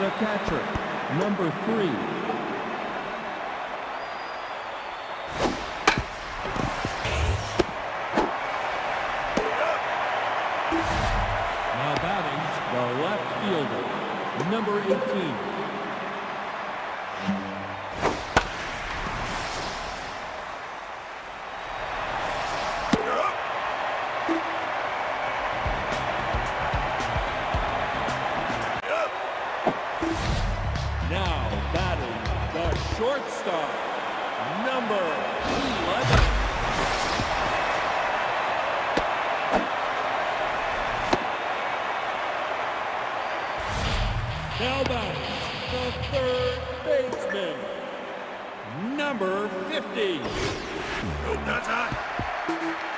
The catcher, number three, third baseman, number 50. Nope, that's hot.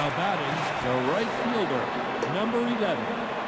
Now batting the right fielder, number 11,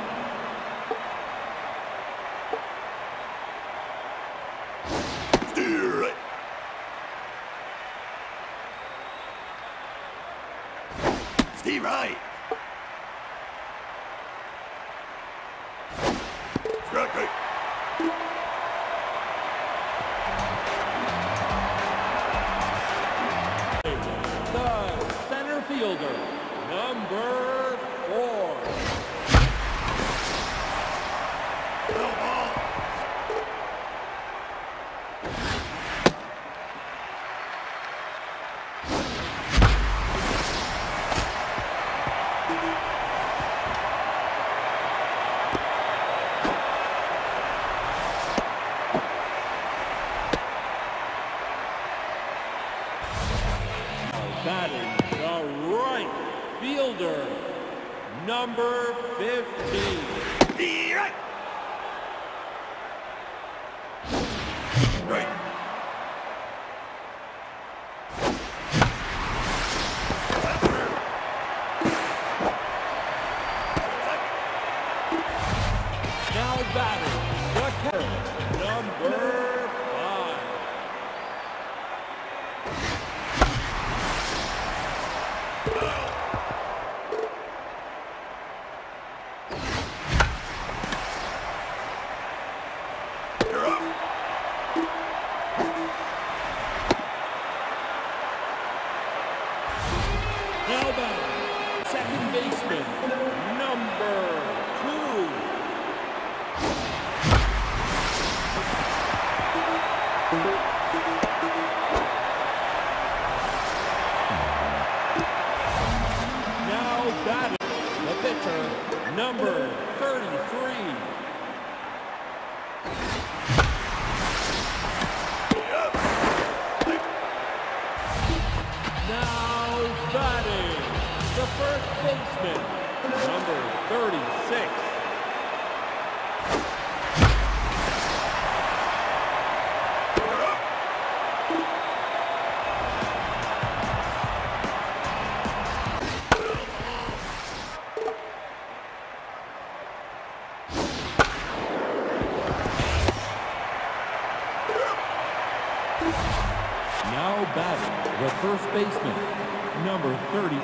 Donovan, second baseman, number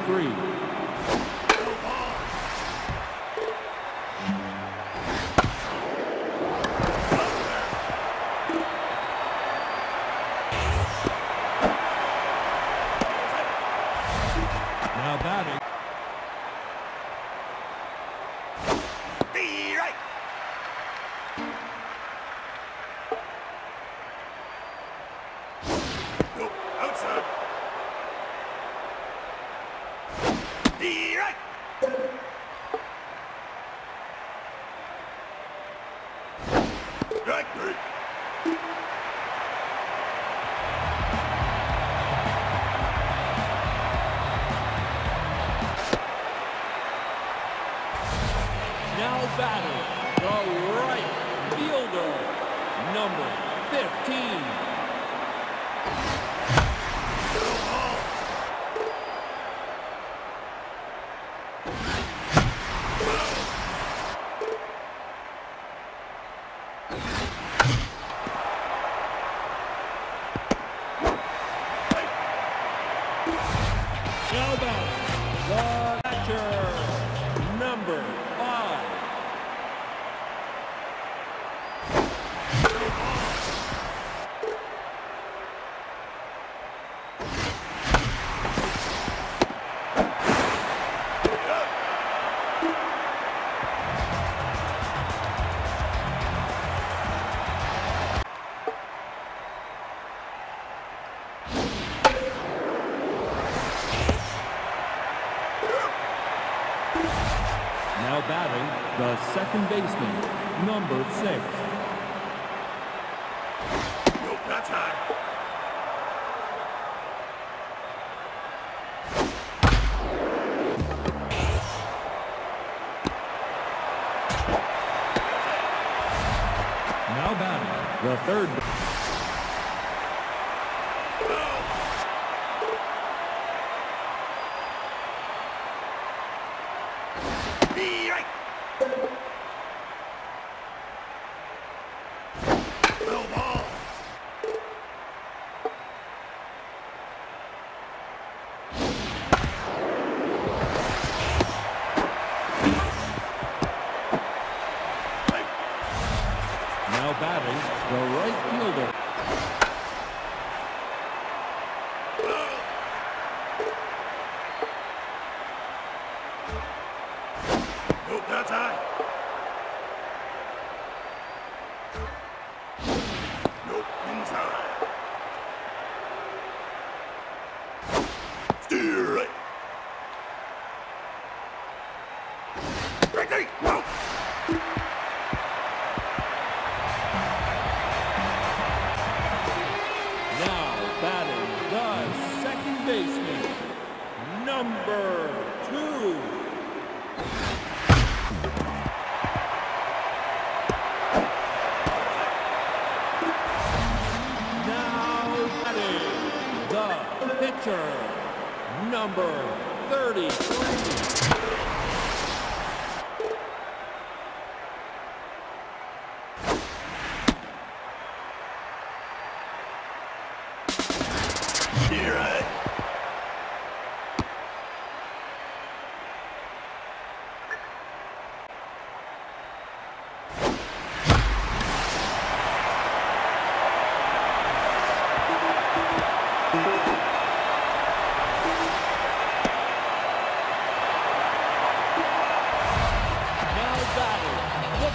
three. Strike three. number two. Now batting the pitcher, number 33.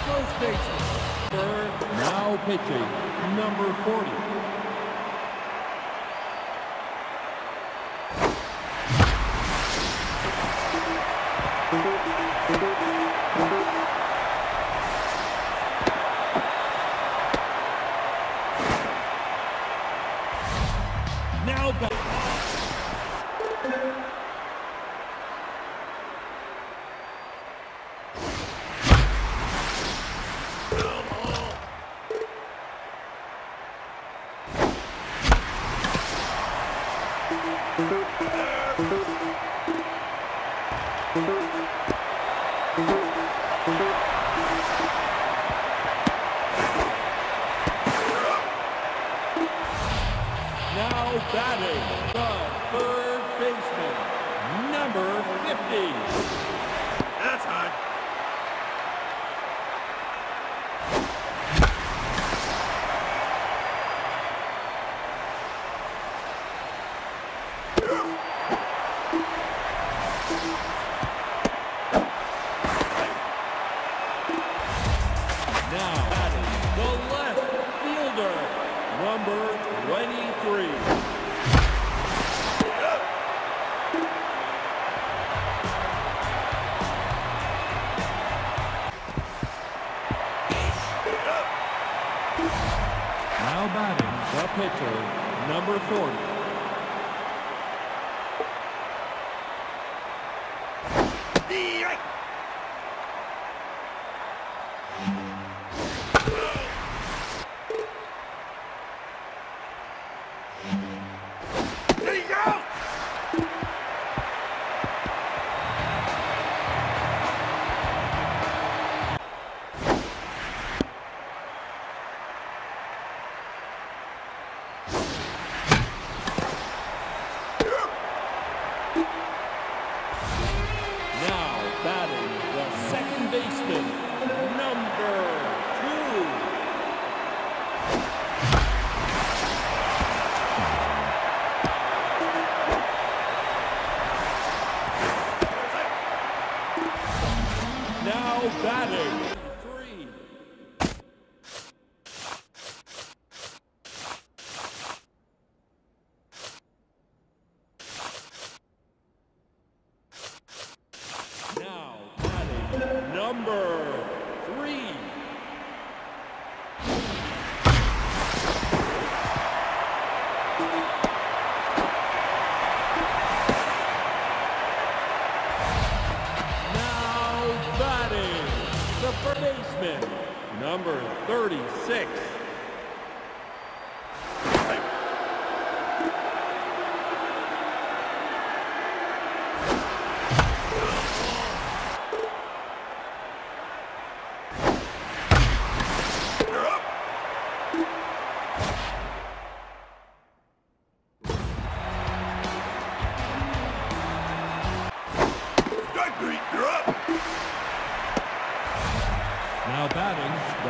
first baseman. Now pitching, number 40, Now batting, the third baseman, number 50. foul batting.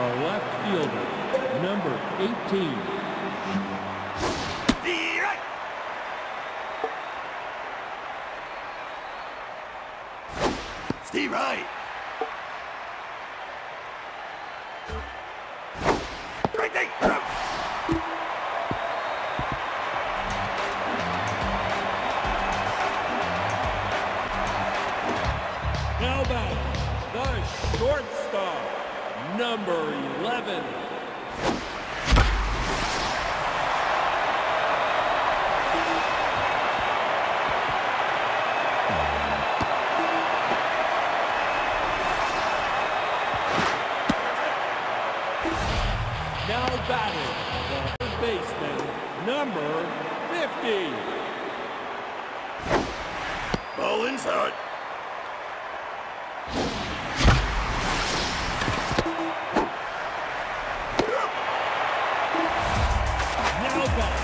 a left fielder, number 18, number 50. Ball inside. Now ball.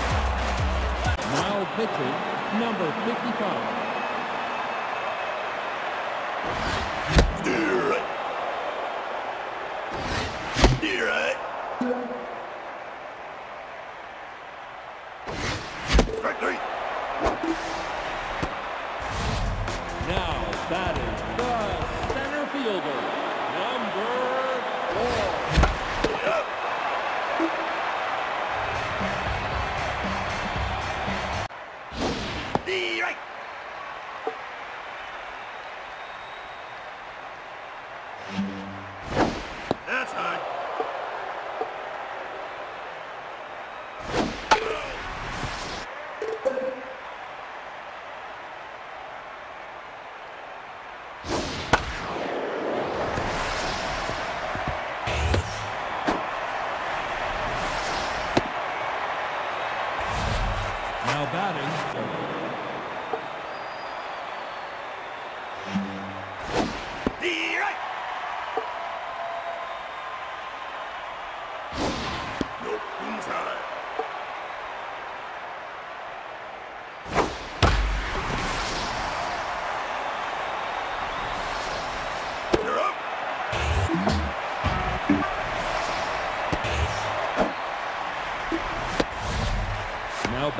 Now pitching, number 55.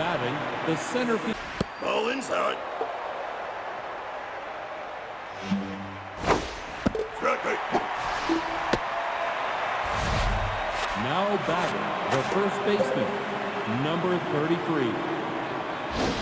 batting, the center field. Ball inside. Strike Now batting, the first baseman, number 33.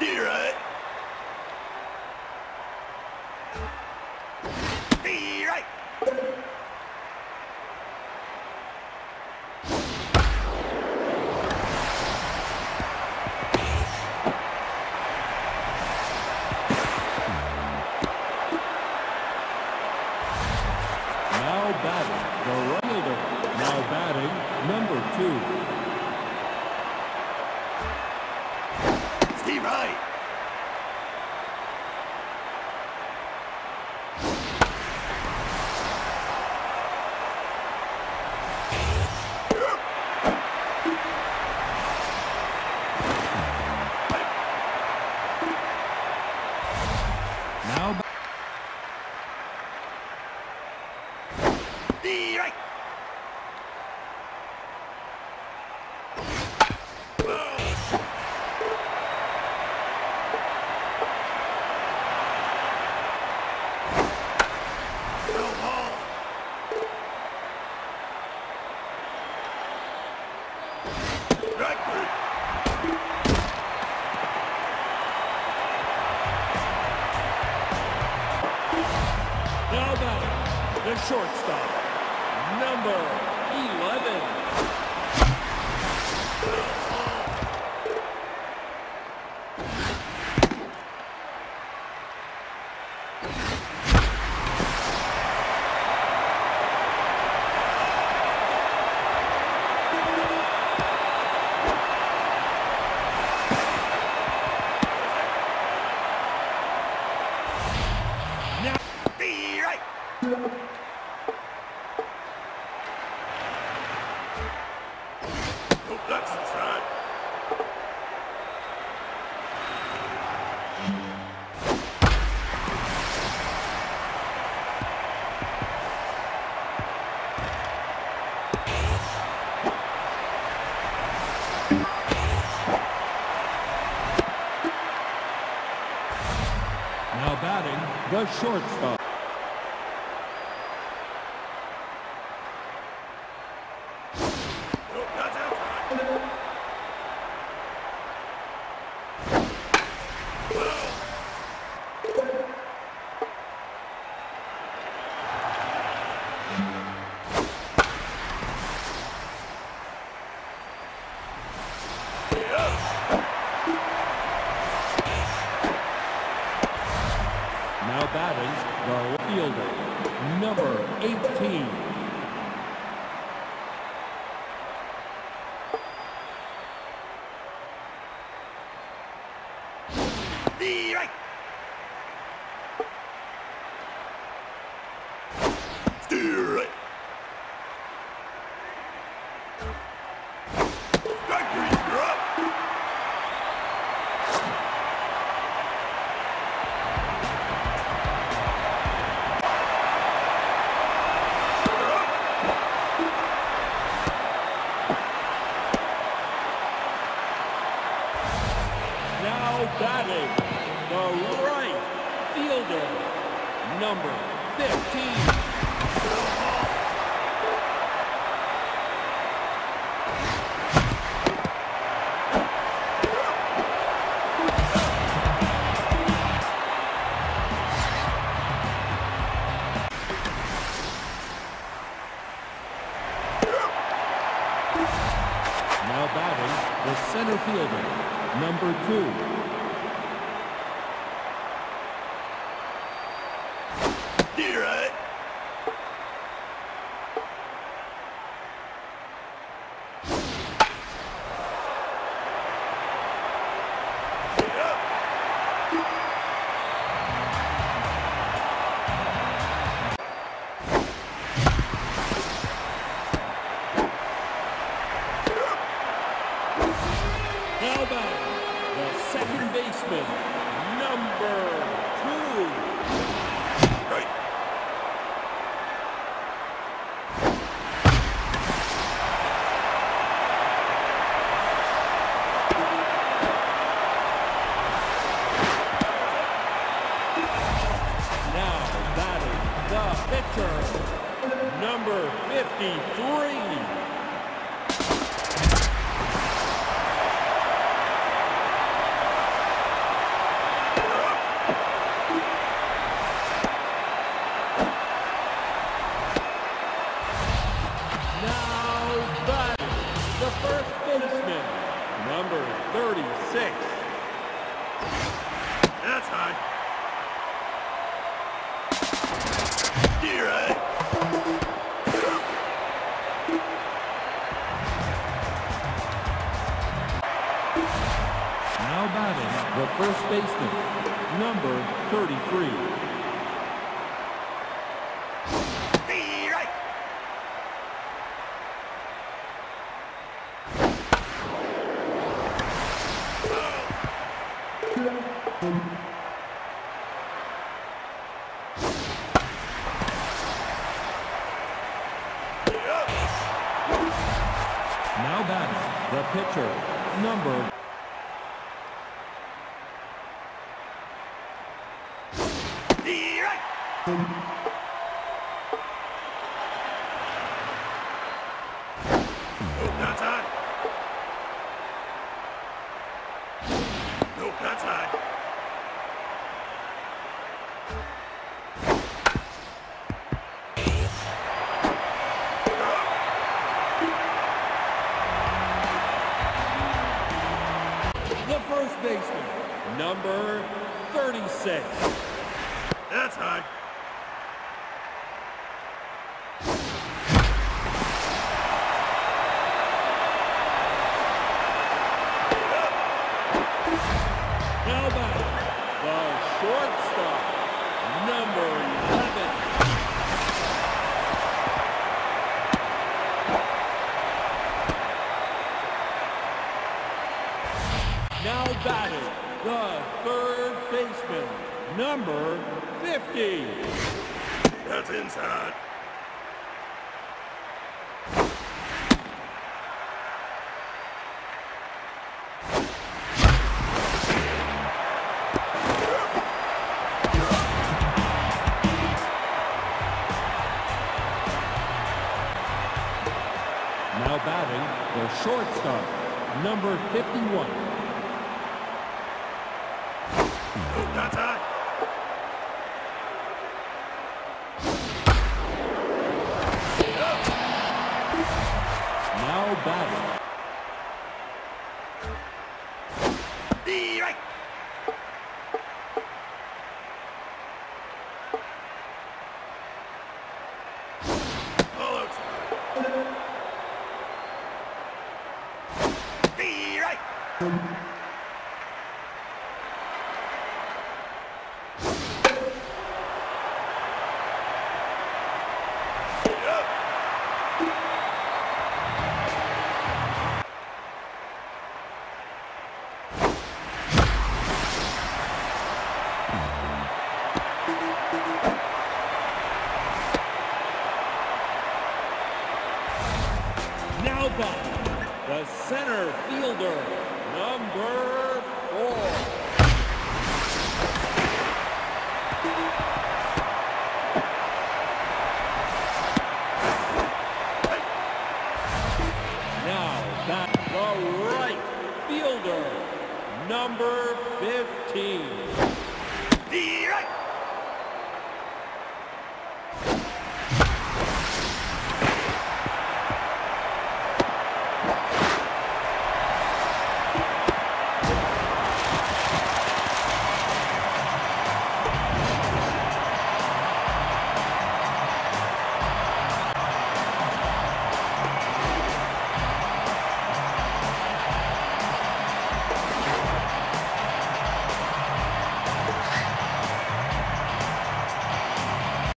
The right. Right. Shortstop. batting the right fielder, number 15. first baseman, number 36. That's high. You're. Now batting the first baseman, number 33. pitcher, number right. Number 11. Now batting the third baseman, number 50. That's inside. battle.